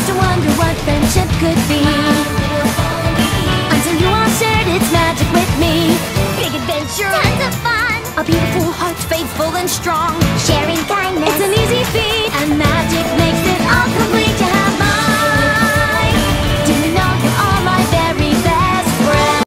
used to wonder what friendship could be. Until you all shared its magic with me. Big adventure, tons of fun. A beautiful heart, faithful and strong. Sharing